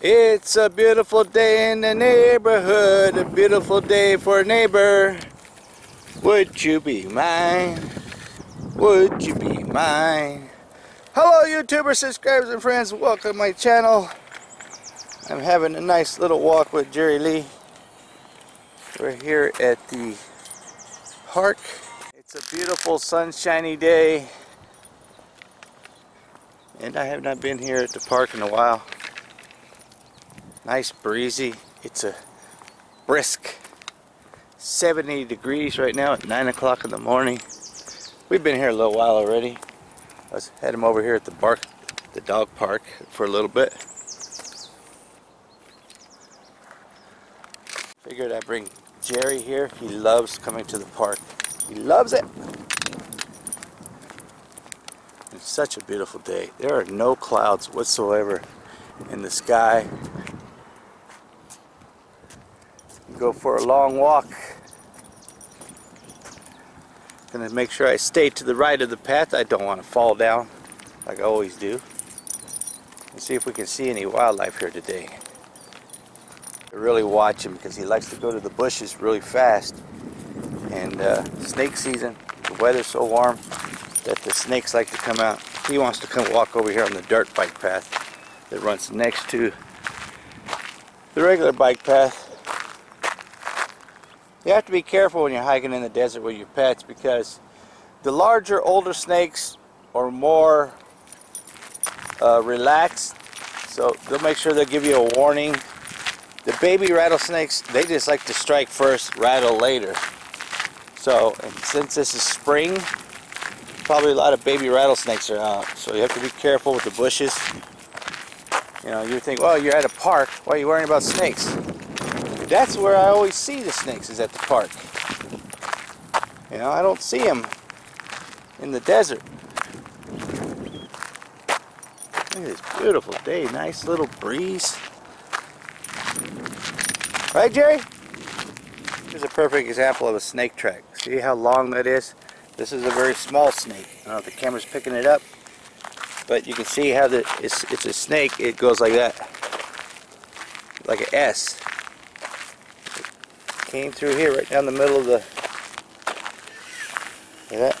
It's a beautiful day in the neighborhood, a beautiful day for a neighbor. Would you be mine? Would you be mine? Hello YouTubers, subscribers and friends, welcome to my channel. I'm having a nice little walk with Jerry Lee. We're here at the park. It's a beautiful sunshiny day. And I have not been here at the park in a while. Nice breezy. It's a brisk 70 degrees right now at 9 o'clock in the morning. We've been here a little while already. Let's head him over here at the bark, the dog park for a little bit. Figured I'd bring Jerry here. He loves coming to the park. He loves it. It's such a beautiful day. There are no clouds whatsoever in the sky go for a long walk. Gonna make sure I stay to the right of the path. I don't want to fall down like I always do. And see if we can see any wildlife here today. I really watch him because he likes to go to the bushes really fast. And uh, snake season, the weather's so warm that the snakes like to come out. He wants to come walk over here on the dirt bike path that runs next to the regular bike path you have to be careful when you're hiking in the desert with your pets because the larger, older snakes are more uh, relaxed. So they'll make sure they'll give you a warning. The baby rattlesnakes, they just like to strike first, rattle later. So, since this is spring, probably a lot of baby rattlesnakes are out. So you have to be careful with the bushes. You know, you think, well, you're at a park. Why are you worrying about snakes? That's where I always see the snakes is at the park. You know, I don't see them in the desert. Look at this beautiful day. Nice little breeze. Right, Jerry? Here's a perfect example of a snake track. See how long that is? This is a very small snake. I don't know if the camera's picking it up, but you can see how the, it's, it's a snake. It goes like that, like an S came through here right down the middle of the that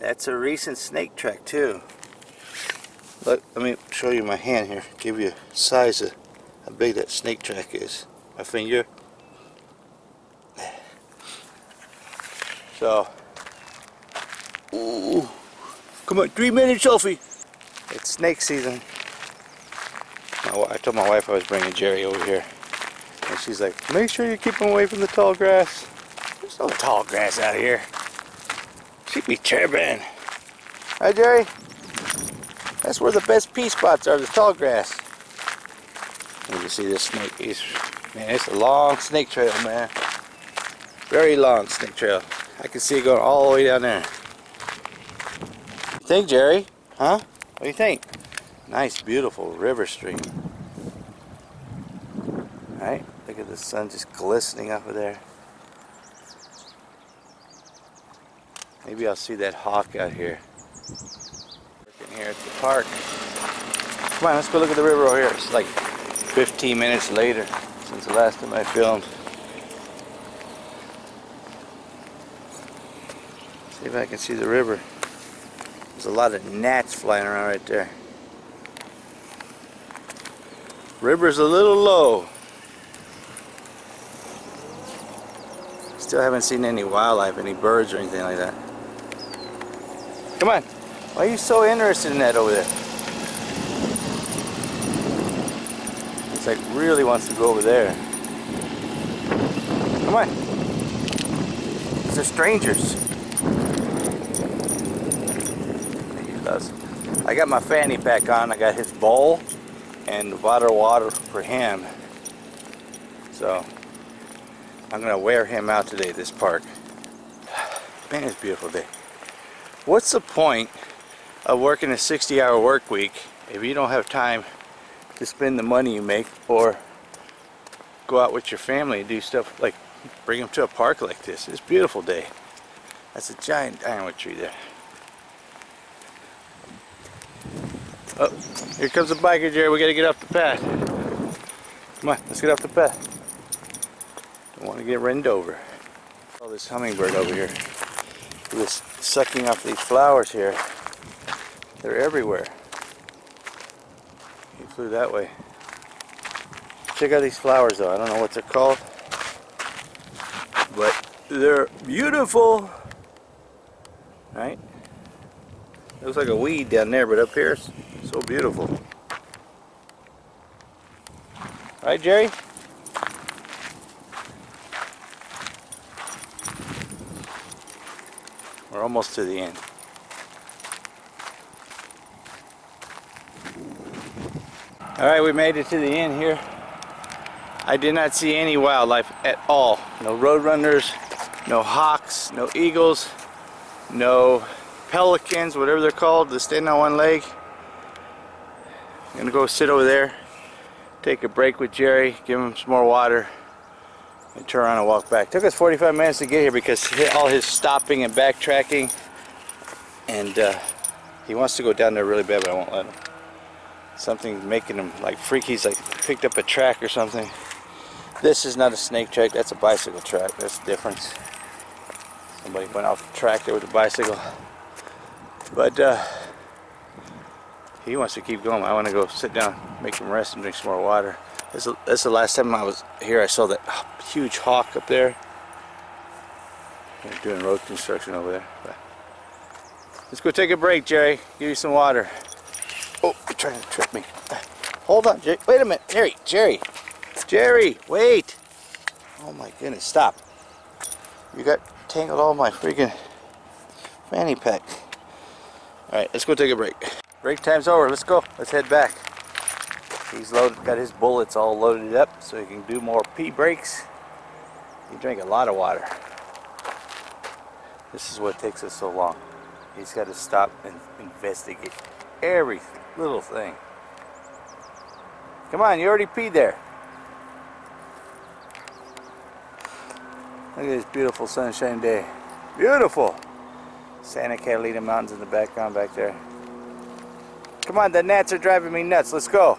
that's a recent snake track too. Look let me show you my hand here give you a size of how big that snake track is my finger. So ooh come on three minute selfie it's snake season I told my wife I was bringing Jerry over here. And she's like, make sure you keep him away from the tall grass. There's no tall grass out here. She'd be tripping. Hi, Jerry? That's where the best pea spots are, the tall grass. You can see this snake. He's, man, it's a long snake trail, man. Very long snake trail. I can see it going all the way down there. What you think, Jerry? Huh? What do you think? Nice, beautiful river stream. Right? Look at the sun just glistening off of there. Maybe I'll see that hawk out here. Here at the park. Come on, let's go look at the river over here. It's like 15 minutes later since the last time I filmed. See if I can see the river. There's a lot of gnats flying around right there. River's a little low. Still haven't seen any wildlife, any birds or anything like that. Come on. Why are you so interested in that over there? It's like really wants to go over there. Come on. These are strangers. He loves. I got my fanny pack on. I got his bowl and water water for him. So I'm gonna wear him out today this park. Man, it's a beautiful day. What's the point of working a 60 hour work week if you don't have time to spend the money you make or go out with your family and do stuff like bring them to a park like this. It's a beautiful day. That's a giant dynamite tree there. Oh, here comes the biker, Jerry. We gotta get off the path. Come on, let's get off the path. Don't want to get run over. Oh, this hummingbird over here. He was sucking off these flowers here. They're everywhere. He flew that way. Check out these flowers though. I don't know what they're called. But they're beautiful. Right? Looks like a weed down there, but up here it's so beautiful. Right, Jerry? We're almost to the end. Alright, we made it to the end here. I did not see any wildlife at all. No roadrunners, no hawks, no eagles, no pelicans, whatever they're called, that stand on one leg. I'm gonna go sit over there, take a break with Jerry, give him some more water, and turn around and walk back. Took us 45 minutes to get here because all his stopping and backtracking, and uh, he wants to go down there really bad, but I won't let him. Something making him like freak. He's like picked up a track or something. This is not a snake track. That's a bicycle track. That's the difference. Somebody went off the track there with a bicycle. But uh, he wants to keep going. I want to go sit down, make him rest, and drink some more water. This is, the last time I was here. I saw that huge hawk up there. They're doing road construction over there. But let's go take a break, Jerry. Give you some water. Oh, you're trying to trip me. Hold on, Jerry. Wait a minute. Jerry, Jerry. Jerry, wait. Oh my goodness, stop. You got tangled all my freaking fanny pack. Alright, let's go take a break. Break time's over. Let's go. Let's head back. He's loaded, got his bullets all loaded up so he can do more pee breaks. He drank a lot of water. This is what takes us so long. He's got to stop and investigate every little thing. Come on, you already peed there. Look at this beautiful sunshine day. Beautiful. Santa Catalina Mountains in the background back there. Come on, the gnats are driving me nuts. Let's go.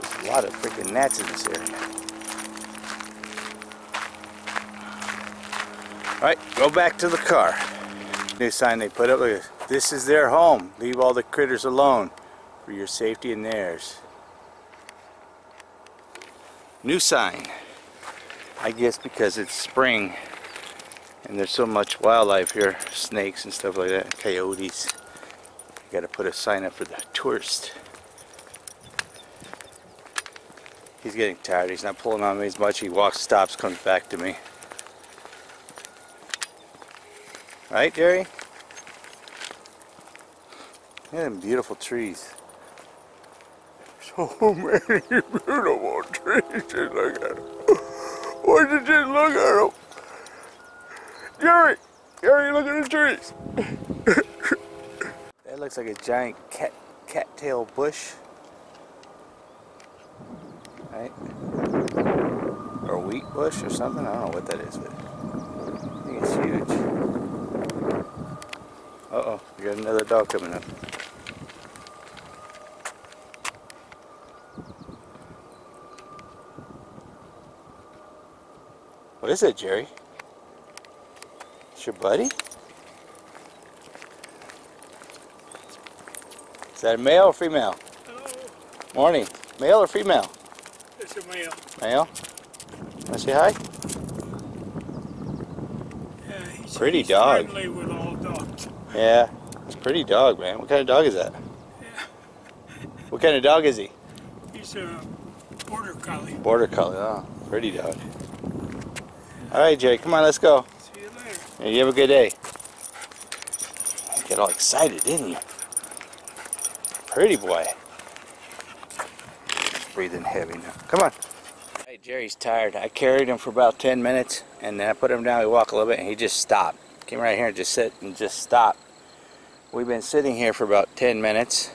There's a lot of freaking gnats in this area. Alright, go back to the car. New sign they put up, look at this. This is their home. Leave all the critters alone for your safety and theirs. New sign. I guess because it's spring and there's so much wildlife here, snakes and stuff like that, coyotes. Gotta put a sign up for the tourist. He's getting tired. He's not pulling on me as much. He walks, stops, comes back to me. Right, at them beautiful trees. So many beautiful trees. Just look at them. Why did you look at them? Jerry! Jerry, look at the trees. that looks like a giant cat cattail bush. Right? Or wheat bush or something. I don't know what that is, but I think it's huge. Uh-oh, we got another dog coming up. What is it, Jerry? It's your buddy? Is that a male or female? Hello. Morning. Male or female? It's a male. Male. Want to say hi? Yeah, he's, Pretty he's dog. friendly with all dogs. Yeah. It's a pretty dog, man. What kind of dog is that? Yeah. What kind of dog is he? He's a border collie. Border collie. Oh, pretty dog. All right, Jerry. Come on, let's go. See you later. Yeah, you have a good day. Get all excited, didn't you? Pretty boy. He's breathing heavy now. Come on. Hey, Jerry's tired. I carried him for about 10 minutes, and then I put him down. We walk a little bit, and he just stopped. Came right here and just sit and just stopped. We've been sitting here for about 10 minutes.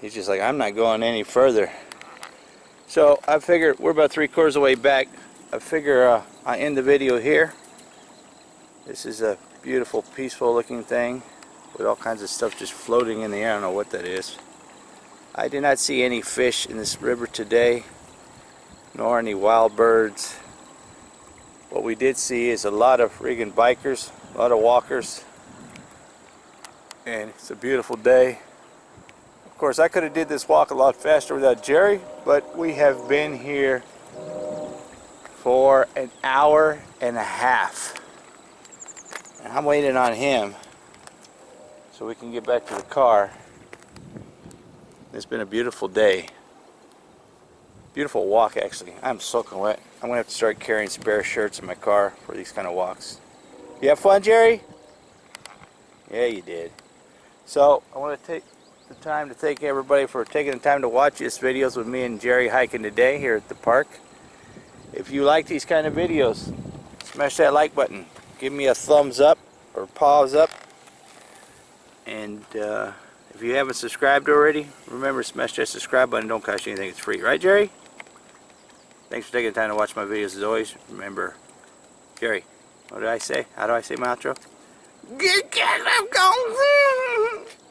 He's just like, I'm not going any further. So I figured we're about three quarters of the way back. I figure uh, I end the video here. This is a Beautiful, peaceful looking thing with all kinds of stuff just floating in the air. I don't know what that is. I did not see any fish in this river today, nor any wild birds. What we did see is a lot of friggin' bikers, a lot of walkers, and it's a beautiful day. Of course, I could have did this walk a lot faster without Jerry, but we have been here for an hour and a half. And I'm waiting on him so we can get back to the car. It's been a beautiful day. Beautiful walk, actually. I'm soaking wet. I'm going to have to start carrying spare shirts in my car for these kind of walks. You have fun, Jerry? Yeah, you did. So, I want to take the time to thank everybody for taking the time to watch these videos with me and Jerry hiking today here at the park. If you like these kind of videos, smash that like button. Give me a thumbs up or paws up. And uh, if you haven't subscribed already, remember smash that subscribe button. Don't cost you anything. It's free. Right, Jerry? Thanks for taking the time to watch my videos as always. Remember, Jerry, what did I say? How do I say my outro?